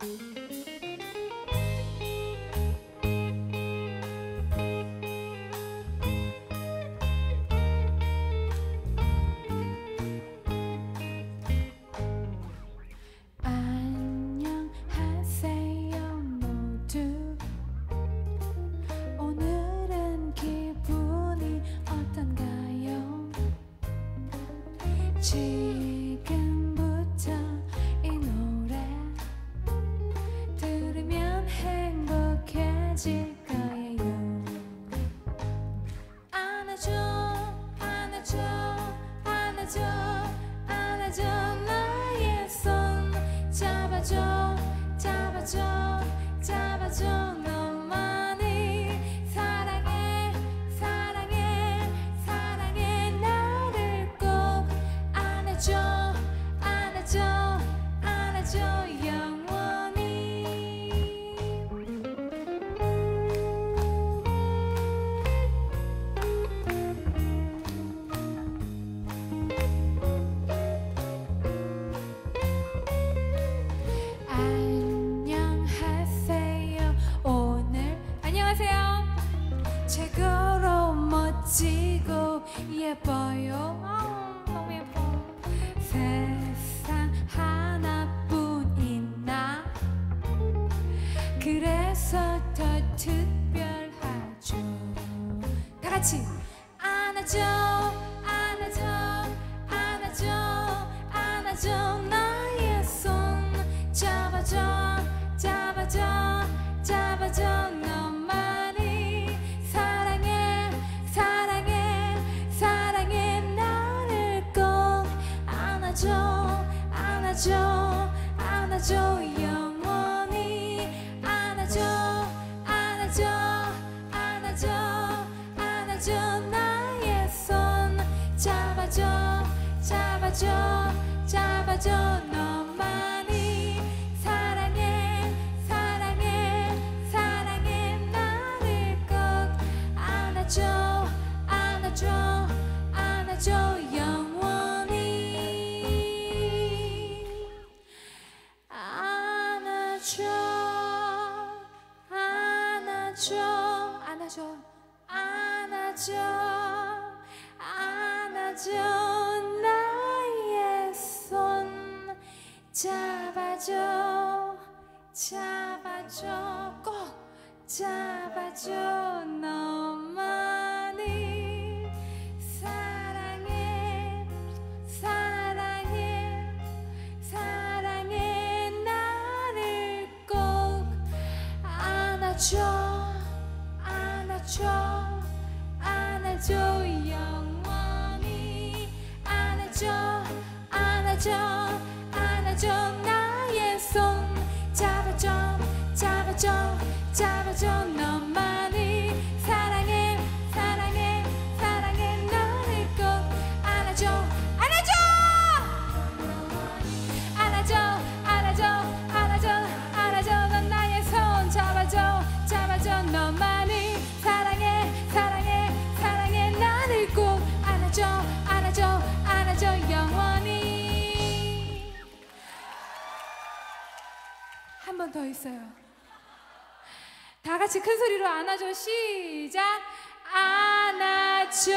안 거예요. 안아줘 안아줘 안아줘 안아줘. 나의 손 잡아줘 잡아줘 잡아줘 예뻐요. 아우, 너무 예뻐. 세상 하나뿐인 나. 그래서 더 특별하죠. 다 같이 안아줘 영원히. 안아줘, 안아줘, 안아줘, 안아줘. 나의 손 잡아줘, 잡아줘, 잡아줘. 너만이 안아줘 안아줘 안아줘 안아줘 나의 손 잡아줘. 잡아줘. 꼭 잡아줘. 너만이 사랑해. 사랑해. 사랑해. 나를 꼭 안아줘 안아줘 안아줘 영원히. 안아줘 안아줘 안아줘. 나의 손 잡아줘 잡아줘 잡아줘 한 번 더 있어요. 다 같이 큰 소리로 안아줘. 시작. 안아줘